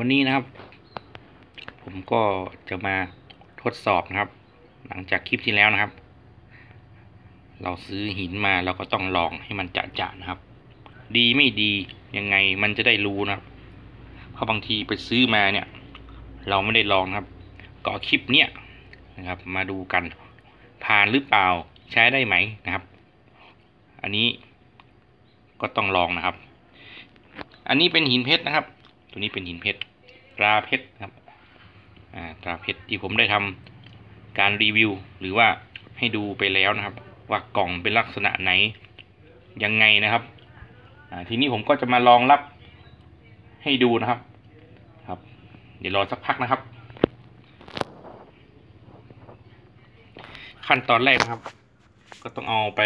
วันนี้นะครับ ผมก็จะมาทดสอบนะครับ หลังจากคลิปที่แล้วนะครับ เราซื้อหินมาเราก็ต้องลองให้มันจะจะๆนะครับ ดีไม่ดียังไงมันจะได้รู้นะครับเพราะบางทีไปซื้อมาเนี่ย เราไม่ได้ลองครับก็เอคลิปเนี้ยนะครับ มาดูกันผ่านหรือเปล่าใช้ได้ไหมนะครับ อันนี้ก็ต้องลองนะครับ อันนี้เป็นหินเพชรนะครับ ตัวนี้เป็นหินเพชร ตราเพชรครับตราเพชรที่ผมได้ทำการรีวิว หรือว่าให้ดูไปแล้วนะครับ ว่ากล่องเป็นลักษณะไหนยังไงนะครับทีนี้ผมก็จะมาลองรับให้ดูนะครับ ครับ เดี๋ยวรอสักพักนะครับ ขั้นตอนแรกนะครับ ก็ต้องเอาไป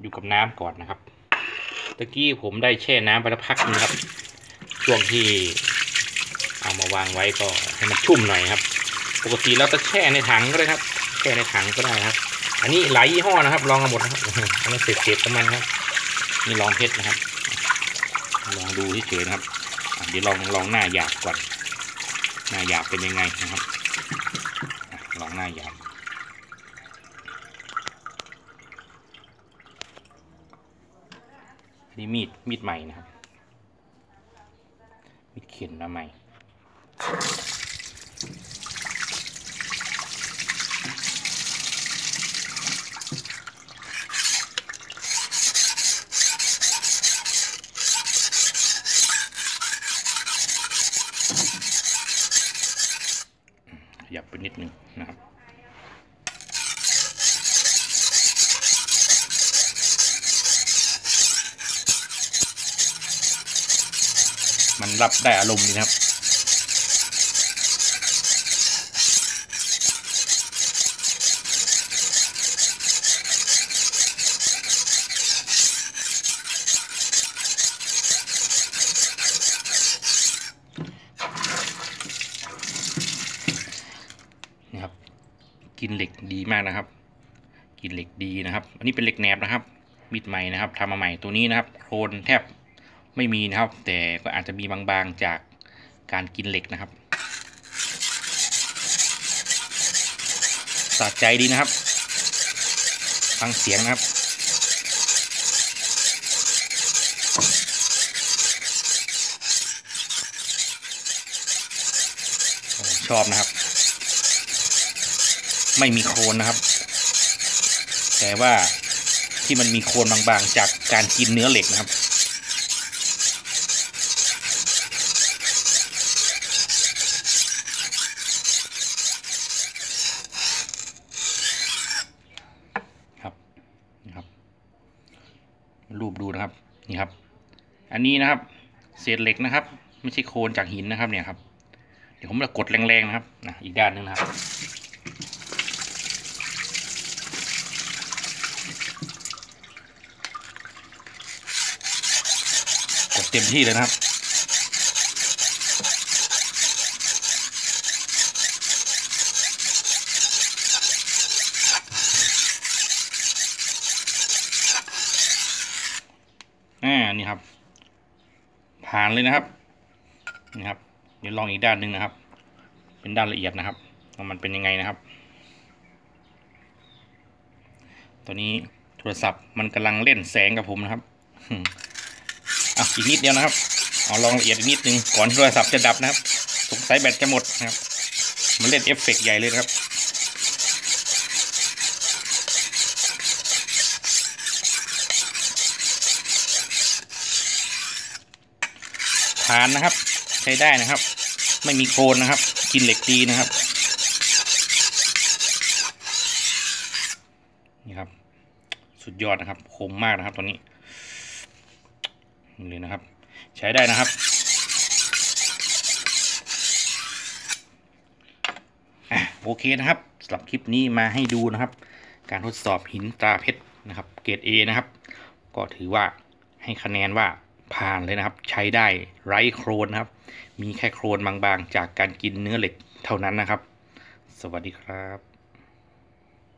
อยู่กับน้ำก่อนนะครับตะกี้ผมได้แช่น้ำไปแล้วพักนึงครับ ช่วงที่เอามาวางไว้ก็ให้มันชุ่มหน่อยครับ ปกติเราจะแช่ในถังก็ได้ครับ แช่ในถังก็ได้ครับ อันนี้หลายยี่ห้อนะครับ ลองกันหมดนะครับอันนี้เศษๆประมาณครับ นี่ลองเพชรนะครับ ลองดูเฉยๆนะครับเดี๋ยวลองลองหน้าหยาบก่อนหน้าหยาบเป็นยังไงนะครับ ลองหน้าหยาบนนี้มีดมีดใหม่นะครับ มีดเข็นมาใหม่ขยับไปนิดนึงนะครับ มันรับได้อารมณ์ดีนะครับ นี่ครับ กินเหล็กดีมากนะครับ กินเหล็กดีนะครับ อันนี้เป็นเหล็กแหนบนะครับ มิดใหม่นะครับทำมาใหม่ตัวนี้นะครับ โครนแทบ ไม่มีนะครับ แต่ก็อาจจะมีบางๆจากการกินเหล็กนะครับสะใจดีนะครับ ฟังเสียงนะครับชอบนะครับ ไม่มีโคลนนะครับ แต่ว่าที่มันมีโคลนบางๆจากการกินเนื้อเหล็กนะครับ รูปดูนะครับนี่ครับ อันนี้นะครับ เศษเหล็กนะครับ ไม่ใช่โคลนจากหินนะครับเนี่ยครับ เดี๋ยวผมจะกดแรงๆนะครับนะอีกด้านหนึงนะครับกดเต็มที่เลยนะครับ อ่านี่ครับ ผ่านเลยนะครับนี่ครับ เดี๋ยวลองอีกด้านหนึ่งนะครับ เป็นด้านละเอียดนะครับว่ามันเป็นยังไงนะครับ ตัวนี้โทรศัพท์มันกำลังเล่นแสงกับผมนะครับอะอีกนิดเดียวนะครับเอาลองละเอียดอีกนิดนึงก่อนโทรศัพท์จะดับนะครับสงสัยแบตจะหมดนะครับ มันเล่นเอฟเฟกต์ใหญ่เลยครับานนะครับ ใช้ได้นะครับ ไม่มีโคลนนะครับ กินเหล็กดีนะครับ นี่ครับ สุดยอดนะครับ คมมากนะครับตัวนี้นี่เลยนะครับ ใช้ได้นะครับโอเคนะครับสำหรับคลิปนี้มาให้ดูนะครับ การทดสอบหินตาเพชรนะครับ เกรด A นะครับ ก็ถือว่าให้คะแนนว่า ผ่านเลยนะครับ ใช้ได้ไร้โครนนะครับ มีแค่โครนบางๆ จากการกินเนื้อเหล็กเท่านั้นนะครับ สวัสดีครับ